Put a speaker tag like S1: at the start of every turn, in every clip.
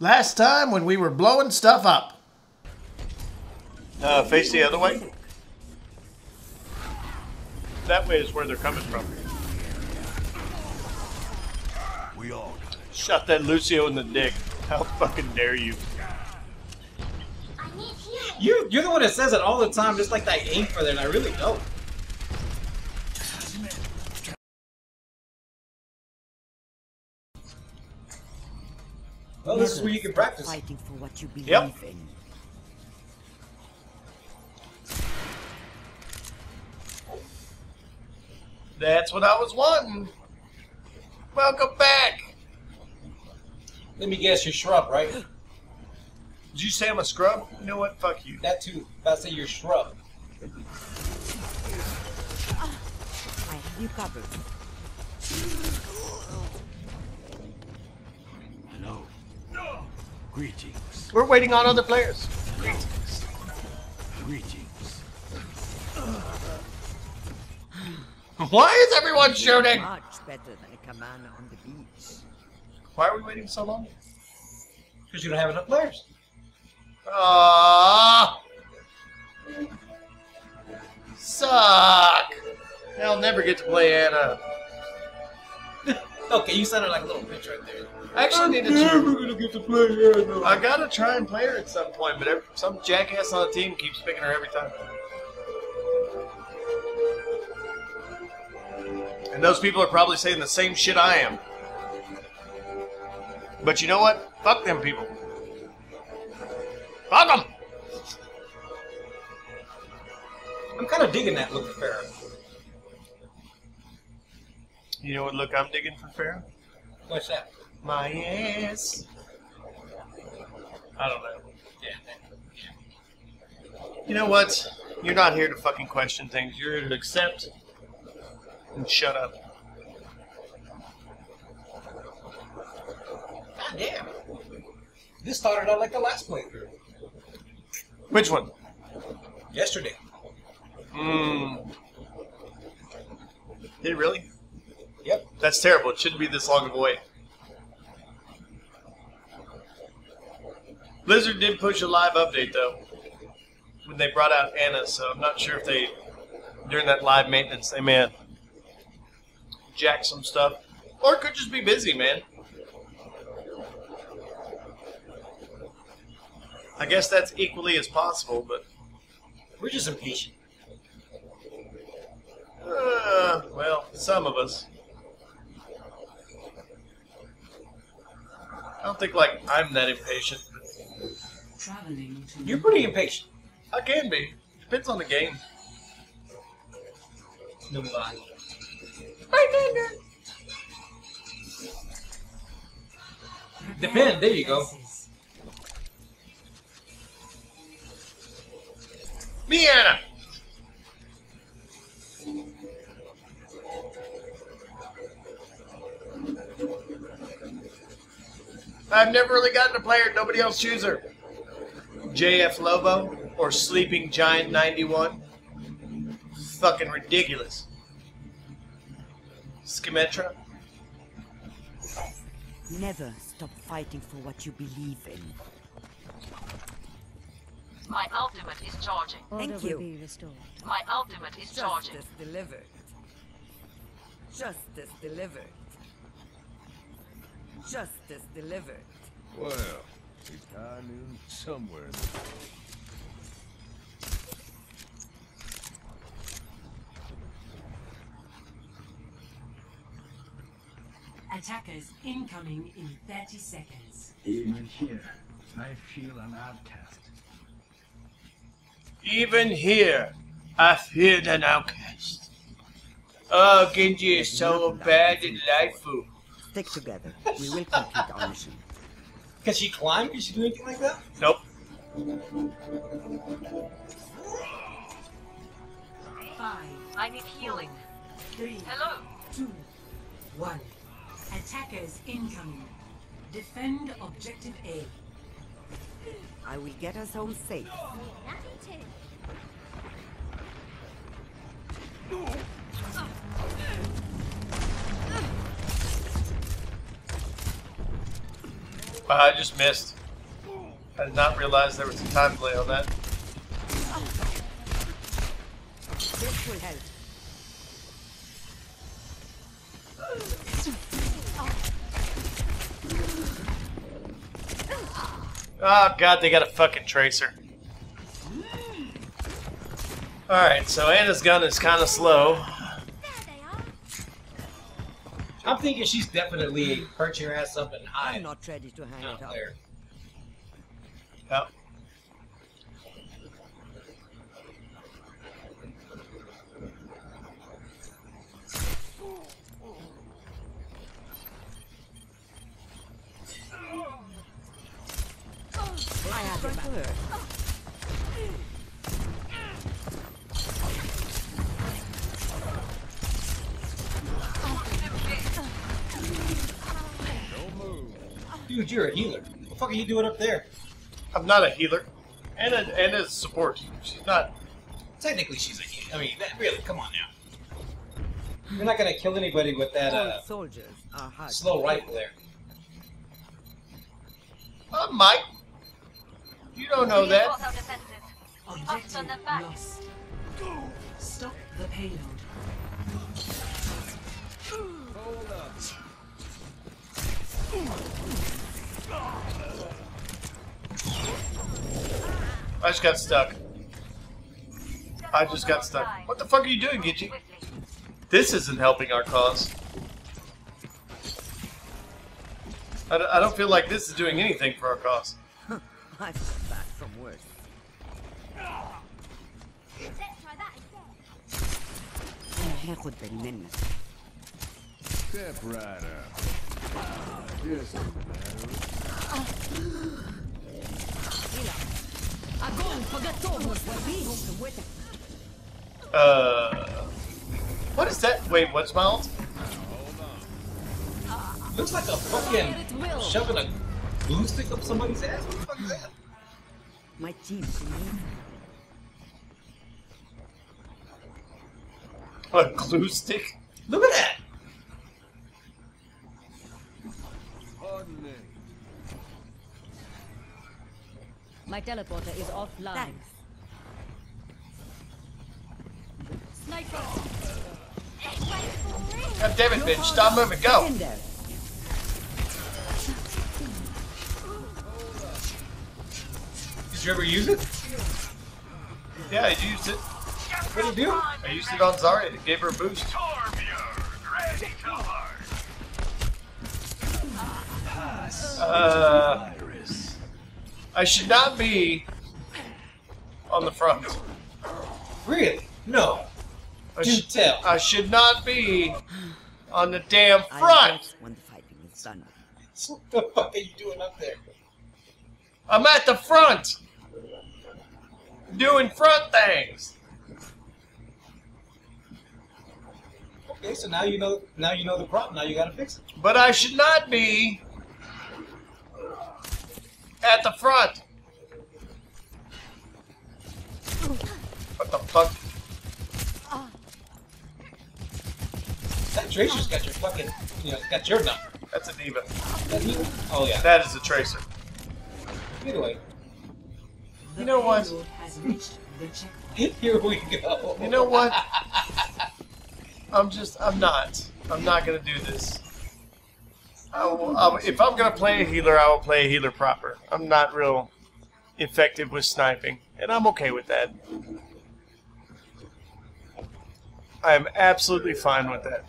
S1: Last time when we were blowing stuff up.
S2: Uh, face the other way. That way is where they're coming from.
S3: We all
S2: Shot that Lucio in the dick. How fucking dare you?
S4: You, you're the one that says it all the time, just like that aim for that, and I really don't. Well, this is where you can practice.
S5: Fighting for what you believe
S2: Yep.
S5: in.
S2: That's what I was wanting. Welcome back.
S4: Let me guess, you're shrub, right?
S2: Did you say I'm a scrub? You know what? Fuck you.
S4: That too. About to say you're shrub.
S5: I have you covered.
S3: Greetings.
S2: We're waiting on other players.
S3: Greetings. Greetings.
S2: Why is everyone shooting?
S5: Much better than a cabana on the beach.
S2: Why are we waiting so long?
S4: Because you don't have enough players.
S2: Ah, suck. I'll never get to play Ana.
S4: Okay, you sounded like a little bitch right there.
S2: I actually need to.
S4: Never gonna get to play Ana.
S2: I gotta try and play her at some point, but every, some jackass on the team keeps picking her every time. And those people are probably saying the same shit I am. But you know what? Fuck them people. Fuck them!
S4: I'm kind of digging that look for Pharah.
S2: You know what look I'm digging for Pharah?
S4: What's that?
S2: My ass. I don't know.
S4: Yeah.
S2: You know what? You're not here to fucking question things. You're here to accept and shut up.
S4: God damn. This started out like the last playthrough.
S2: Which one?
S4: Yesterday.
S2: Mmm. Did it really? That's terrible. It shouldn't be this long of a wait. Blizzard did push a live update though when they brought out Ana, so I'm not sure if they during that live maintenance they may have jacked some stuff, or it could just be busy, man. I guess that's equally as possible, but
S4: We're just impatient.
S2: uh, well, some of us. I don't think like I'm that impatient.
S6: Traveling to
S4: You're pretty impatient.
S2: I can be. Depends on the game.
S4: No lie. Depend, there you go.
S2: Me, Ana. I've never really gotten to play her. Nobody else choose her. JF Lobo or Sleeping Giant 91. Fucking ridiculous. Symmetra.
S5: Never stop fighting for what you believe in.
S6: My ultimate is charging.
S5: Thank you.
S7: be.
S6: My ultimate is charging.
S5: Justice delivered. Justice delivered. Justice delivered.
S3: Well, it's high noon somewhere. in the-
S6: Attackers incoming in 30 seconds.
S8: Even here, I feel an outcast.
S2: Even here, I feel an outcast. Oh, Genji is so bad and delightful.
S5: Stick together. We will complete our mission.
S4: Can she climb? Can she do anything like that?
S2: Nope.
S6: Five. I need healing. Three. Hello. Two. One. Attackers incoming. Defend objective A.
S5: I will get us home safe.
S2: I just missed. I did not realize there was a time delay on that.
S5: This will help.
S2: Oh god, they got a fucking tracer. Alright, so Ana's gun is kind of slow.
S4: I'm thinking she's definitely perch your ass up and
S5: I'm
S4: hide
S5: not ready to hang
S4: out
S5: it up.
S4: there.
S2: Yep.
S5: I have
S4: Dude, you're a healer. What the fuck are you doing up there?
S2: I'm not a healer. Ana, Ana's support. She's not.
S4: Technically, she's a healer. I mean, that, really, come on now. You're not gonna kill anybody with that uh,
S5: soldiers are hard.
S4: slow rifle there.
S2: Uh, Mike. You don't know that.
S6: Objective lost. Stop the payload.
S2: I just got stuck. I just got stuck. What the fuck are you doing, Gitchy? This isn't helping our cause. I don't, I don't feel like this is doing anything for our cause.
S5: I've come back from worse. هاخد بالي منك.
S3: Step right up. Just a matter
S2: uh, what is that? Wait, what's my ult?
S4: Looks like a fucking shoving a glue stick up somebody's ass. What the fuck is that?
S5: My team.
S2: A glue stick?
S4: Look at that.
S7: My teleporter is offline.
S5: Thanks.
S2: God damn it, bitch. Stop moving. Go.
S4: Did you ever use it?
S2: Yeah, I used it.
S4: What do you do?
S2: I used it on Zarya. It gave her a boost. Uh, I should not be on the front.
S4: Really? No.
S2: I,
S4: Do
S2: sh-
S4: tell.
S2: I should not be on the damn front.
S5: when the fighting is done.
S4: What the fuck are you doing up there?
S2: I'm at the front, doing front things.
S4: Okay, so now you know. Now you know the problem. Now you gotta fix it.
S2: But I should not be at the front. What the fuck?
S4: That Tracer's got your fucking. You know, got your number.
S2: That's a
S4: D.Va. Oh yeah.
S2: That is a tracer.
S4: Anyway,
S6: The
S2: You know what?
S6: payload has reached the checkpoint.
S4: here we go.
S2: You know what? I'm just, I'm not. I'm not gonna do this. I will, I will- if I'm gonna play a healer, I will play a healer proper. I'm not real effective with sniping, and I'm okay with that. I am absolutely fine with that.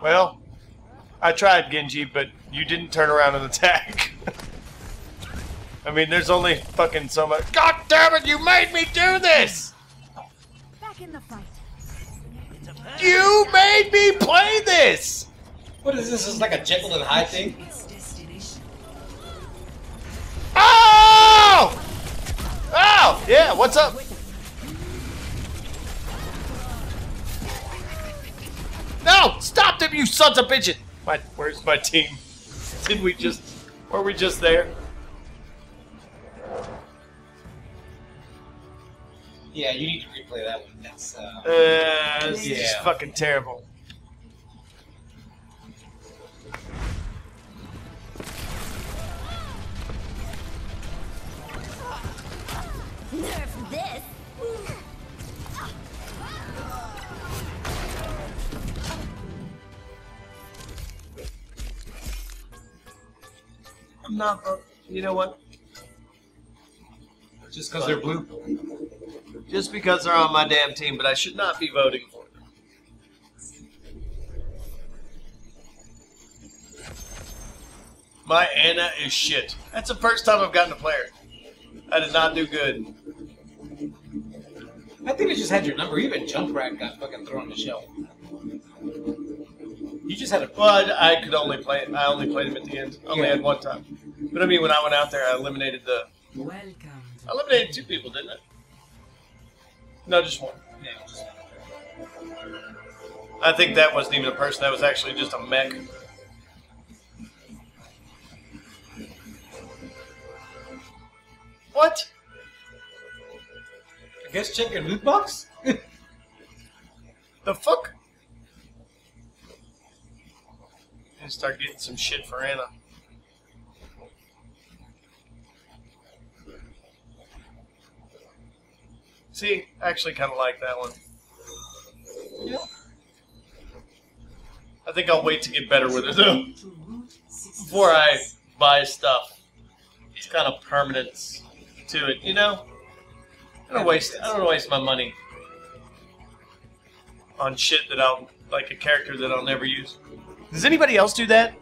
S2: Well, I tried Genji, but you didn't turn around and attack. I mean, there's only fucking so much. God damn it! You made me do this.
S7: Back in the fight.
S2: You made me play this.
S4: What is this? Is like a Jekyll and Hyde thing?
S2: Oh! Oh! Yeah. What's up? No! Stop them, you sons of bitches! My, where's my team? Did we just? Were we just there?
S4: Yeah, you need to replay that one. That's uh,
S2: Uh, this is just fucking terrible. I'm not. uh, You know what?
S4: just because they're blue.
S2: Just because they're on my damn team, but I should not be voting for them. My Ana is shit. That's the first time I've gotten a player. I did not do good.
S4: I think they just had your number. Even Junkrat got fucking thrown on the shelf. You just had a.
S2: Well, I, I could only play. I only played him at the end. Only
S4: Yeah.
S2: had one time. But I mean, when I went out there, I eliminated the.
S6: Welcome.
S2: I eliminated two people, didn't I? No, just one.
S4: Yeah, just-
S2: I think that wasn't even a person. That was actually just a mech. What?
S4: I guess check your loot box.
S2: The fuck? And start getting some shit for Ana. See, I actually kind of like that one.
S4: yeah.
S2: I think I'll wait to get better with it though
S6: To Route 66.
S2: before I buy stuff. It's kind of permanence to it, you know. I don't waste. I don't waste my money on shit that I'll like a character that I'll never use. Does anybody else do that?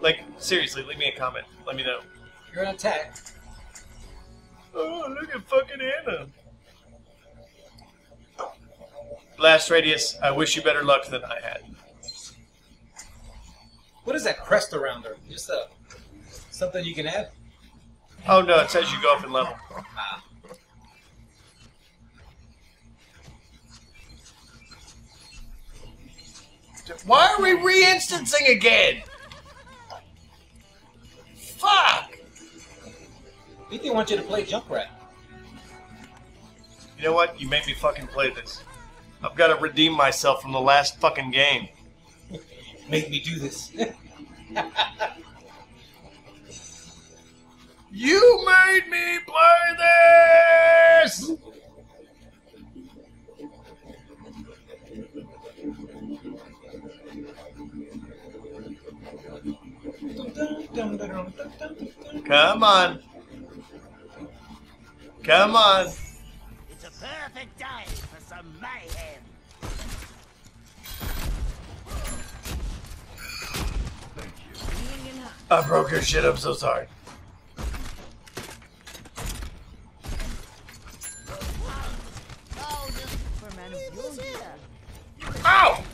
S2: Like seriously, leave me a comment. Let me know.
S4: You're on attack.
S2: Oh, look at fucking Ana. Blast radius. I wish you better luck than I had.
S4: What is that crest around her? Just a something you can add.
S2: Oh no, it says you go up in level.
S4: Ah.
S2: Why are we re-instancing again? Fuck!
S4: I think they want you to play Junkrat.
S2: You know what? You made me fucking play this. I've got to redeem myself from the last fucking game.
S4: Make me do this.
S2: You made me play this! Come on. Come on. I broke your shit. I'm so sorry.
S7: For a man of your nature.
S2: Ow!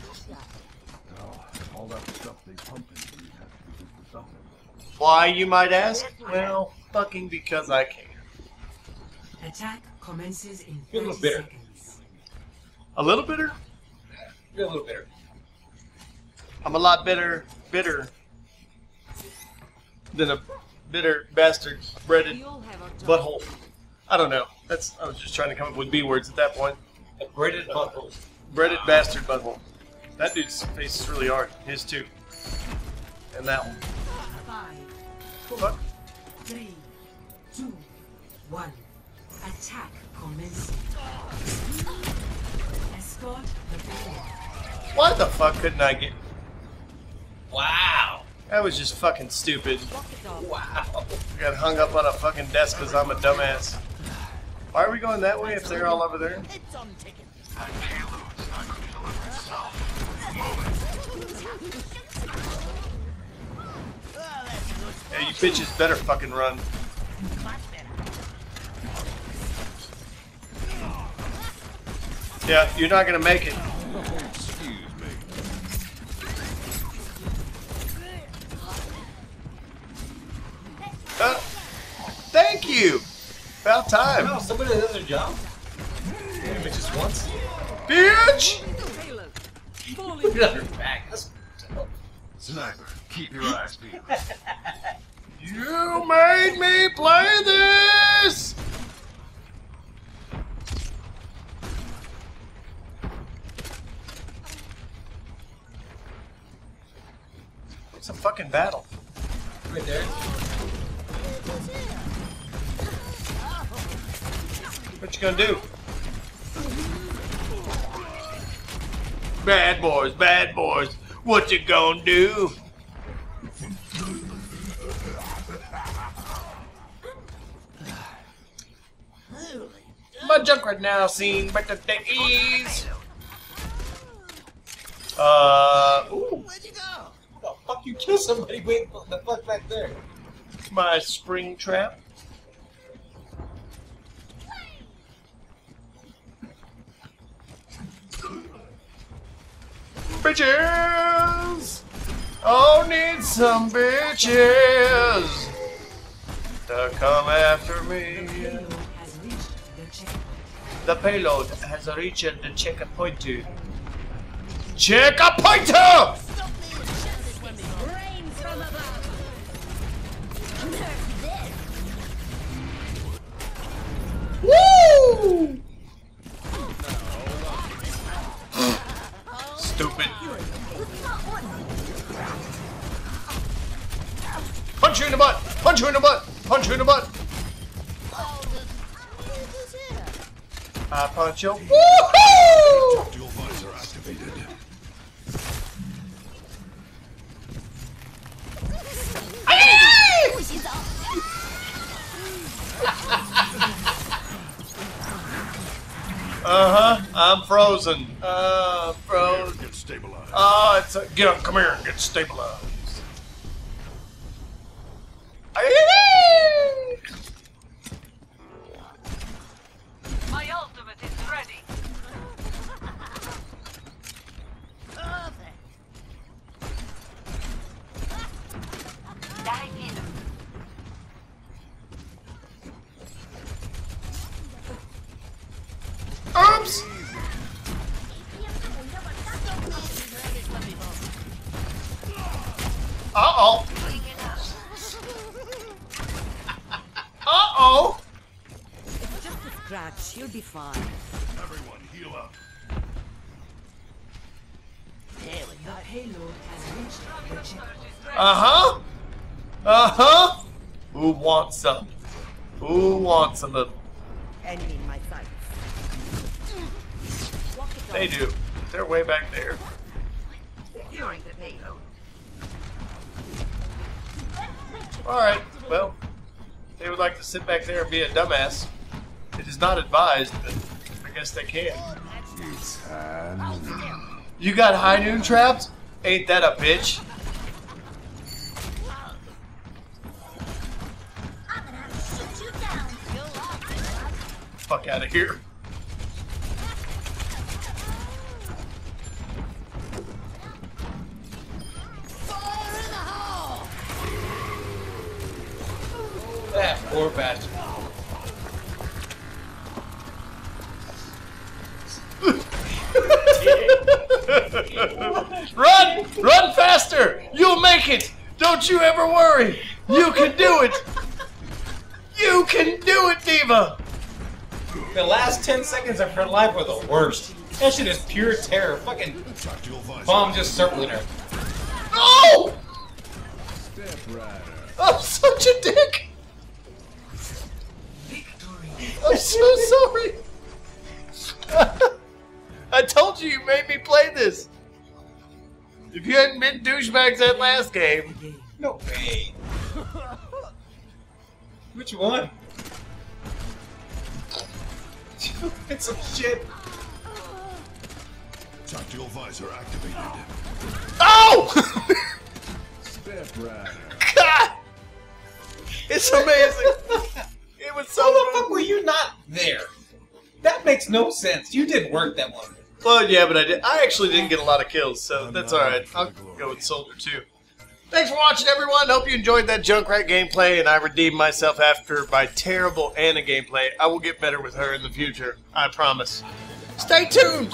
S3: Oh, all that stuff they pump into you has to be good for something.
S2: Why, you might ask? Well, fucking because I can.
S6: Attack commences in
S4: Feel a little bitter.
S6: seconds.
S2: A little bitter?
S4: You're a little bitter.
S2: I'm a lot bitter, bitter than a bitter bastard breaded
S5: We all have our time.
S2: butthole. I don't know. That's I was just trying to come up with B words at that point.
S4: A braided butthole.
S2: Breaded bastard butthole. That dude's face is really hard. His too. And that one.
S6: Five,
S2: Fuck.
S6: three, two, one. Attack commencing. Escort the.
S2: Why the fuck couldn't I get?
S4: Wow.
S2: That was just fucking stupid.
S4: Wow.
S2: I got hung up on a fucking desk because I'm a dumbass. Why are we going that way if they're all over there? Yeah, you bitches better fucking run. Yeah, you're not gonna make it. Thank you. About time.
S4: Oh, somebody does their job.
S2: Damn it, just once. Bitch!
S4: It on her back. That's
S3: Sniper, keep your eyes peeled.
S2: You made me play this! It's a fucking battle.
S4: Right there.
S2: What you gonna do? Bad boys, bad boys. What you gonna do? My junk right now seen better days. Uh, ooh,
S4: Oh, fuck you kill somebody wait the fuck back there.
S2: my spring trap. Bitches! Oh, need some bitches to come after me.
S6: The checkpoint.
S2: Payload has reached the checkpoint. Check a pointer! Woo! You in the butt! Punch you in the butt! Punch you in the butt! I punch you. Woohoo!
S3: Dual visor activated.
S2: Uh huh. I'm frozen. Uh, frozen.
S3: Get stabilized.
S2: Oh, it's a, get up. Come here and get stabilized. Aye!
S9: My ultimate is ready. Dive in.
S2: Oops! Uh oh. Uh oh.
S5: It's just a scratch. You'll be fine.
S3: Everyone, heal up.
S6: The payload has reached the checkpoint.
S2: Uh huh. Uh huh. Who wants some? Who wants a little?
S5: Enemy
S2: They do. They're way back there.
S9: Securing the payload.
S2: Alright, well, they would like to sit back there and be a dumbass. It is not advised, but I guess they can. You got high noon trapped? Ain't that a bitch? Fuck out of here.
S4: That poor.
S2: Run! Run faster! You'll make it! Don't you ever worry! You can do it! You can do it, D.Va!
S4: The last 10 seconds of her life were the worst. That shit is pure terror. Fucking bomb just circling her.
S2: No! I'm such a dick! I'm so sorry! I told you you made me play this! If you hadn't been douchebags that last game,
S6: Game.
S4: No way. Which one? it's some shit.
S3: Tactical visor activated.
S2: Oh!
S3: Step rider.
S2: God! It's amazing! It was so
S4: How the fuck were you not there? That makes no sense. You did work that one.
S2: Well, yeah, but I did. I actually didn't get a lot of kills, so that's all right. I'll go with Soldier too. Thanks for watching, everyone. Hope you enjoyed that Junkrat gameplay, and I redeemed myself after my terrible Ana gameplay. I will get better with her in the future. I promise. Stay tuned.